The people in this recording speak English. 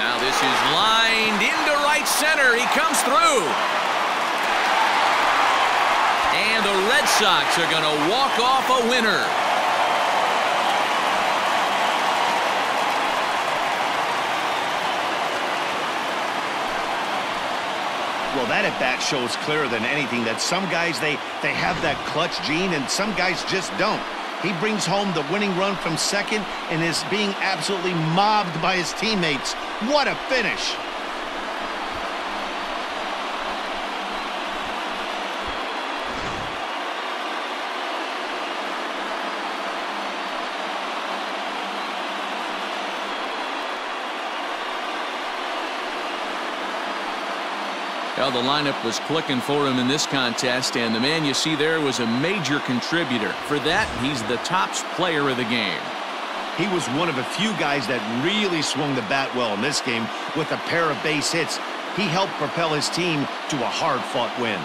is lined into right center. He comes through. And the Red Sox are going to walk off a winner. Well, that at bat shows clearer than anything that some guys, they, they have that clutch gene and some guys just don't. He brings home the winning run from second and is being absolutely mobbed by his teammates. What a finish. Well, the lineup was clicking for him in this contest, and the man you see there was a major contributor. For that, he's the top player of the game. He was one of a few guys that really swung the bat well in this game with a pair of base hits. He helped propel his team to a hard-fought win.